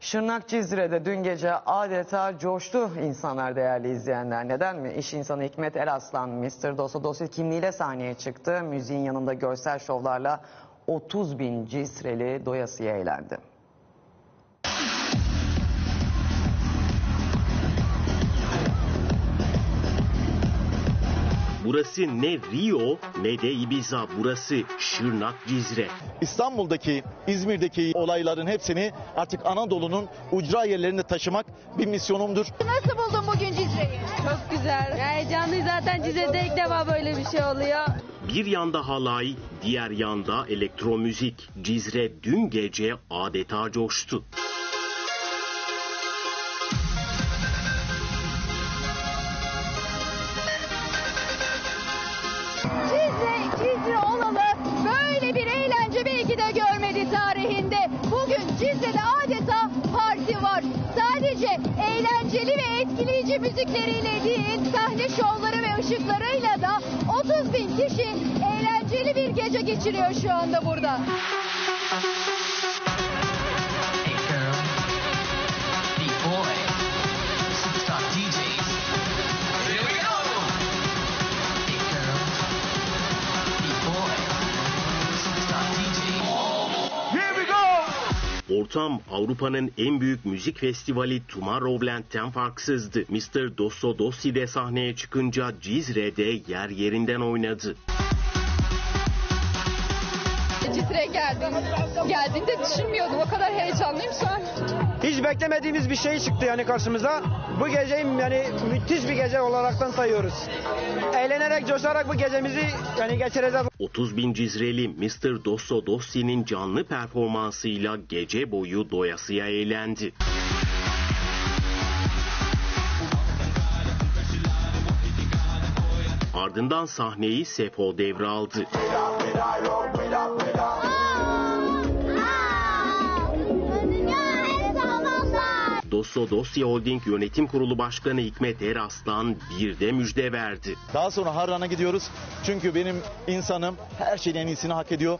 Şırnak Cizre'de dün gece adeta coştu insanlar değerli izleyenler. Neden mi? İş insanı Hikmet Eraslan Mr. Dosa Dosi kimliğiyle sahneye çıktı. Müziğin yanında görsel şovlarla 30 bin Cizreli doyasıya eğlendi. Burası ne Rio ne de Ibiza. Burası Şırnak Cizre. İstanbul'daki, İzmir'deki olayların hepsini artık Anadolu'nun ucra yerlerine taşımak bir misyonumdur. Nasıl buldun bugün Cizre'yi? Çok güzel. Heyecanlıyız zaten Cizre'de ilk defa böyle bir şey oluyor. Bir yanda halay, diğer yanda elektro müzik. Cizre dün gece adeta coştu. Cizre'de adeta parti var. Sadece eğlenceli ve etkileyici müzikleriyle değil, sahne şovları ve ışıklarıyla da 30 bin kişi eğlenceli bir gece geçiriyor şu anda burada. Ortam Avrupa'nın en büyük müzik festivali Tomorrowland'den farksızdı. Mr. Dosso Dossi de sahneye çıkınca Cizre'de yer yerinden oynadı. Cizre'ye geldim. Geldiğimde düşünmüyordum. O kadar. Hiç beklemediğimiz bir şey çıktı yani karşımıza. Bu geceyi yani müthiş bir gece olaraktan sayıyoruz. Eğlenerek, coşarak bu gecemizi yani geçireceğiz. 30 bin Cizreli Mr. Dosso Dossi'nin canlı performansıyla gece boyu doyasıya eğlendi. Ardından sahneyi Sefo devraldı. Dosso Dossi Holding Yönetim Kurulu Başkanı Hikmet Eraslan bir de müjde verdi. Daha sonra Harran'a gidiyoruz. Çünkü benim insanım her şeyin en iyisini hak ediyor.